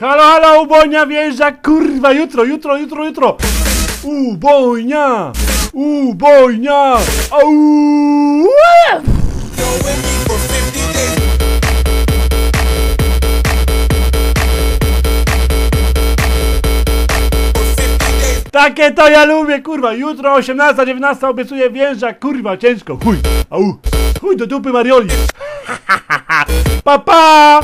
Halo, halo, ubojnia wjeżdża, kurwa, jutro, jutro, jutro, jutro. Ubojnia, ubojnia, au. Takie to ja lubię, kurwa. Jutro 18, 19 obiecuję wjeżdża, kurwa, ciężko, chuj. Au, chuj do dupy Marioli. Pa, pa!